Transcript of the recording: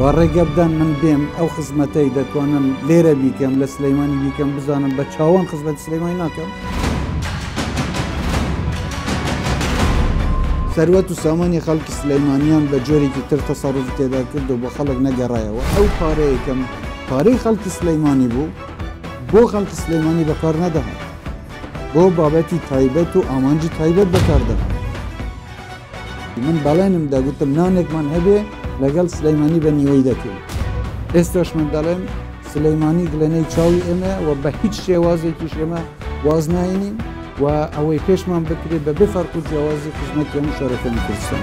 با ڕێگە بدەن من بێم ئەو خزمەتەی دەتوانم لێرە بیکەم لە سلەیمانی بیکەم بزانم بە چاوان خزمەت سلەیمانی ناکەم. سەروەت و سامانی خەڵکی سلەیمانیان بە جۆرێکی تر تەسەڕف تێدا کرد و بە خەڵک نەگەڕایەوە ئەو پارەیەکەم پارەی خەڵکی سلەیمانی بوو بۆ خەڵکی سلەیمانی بەکار نەدەهات بۆ بابەتی تایبەت و ئامانجی تایبەت بەکاردەهات. من بەڵێنم دا گوتم نانێکمان هەبێ لەگەڵ سلیمانی بە نیوەی دەکەین. ئێستاش من دەڵێم سلیمانی گلەنەی چاوی ئێمە و بە هیچ شێوازێکیش ئێمە واز ناینین و ئەوەی پێشمان بکرێت بە بێ فەرق و جیاوازی خزمەتی هەموو شارەکانی کوردستان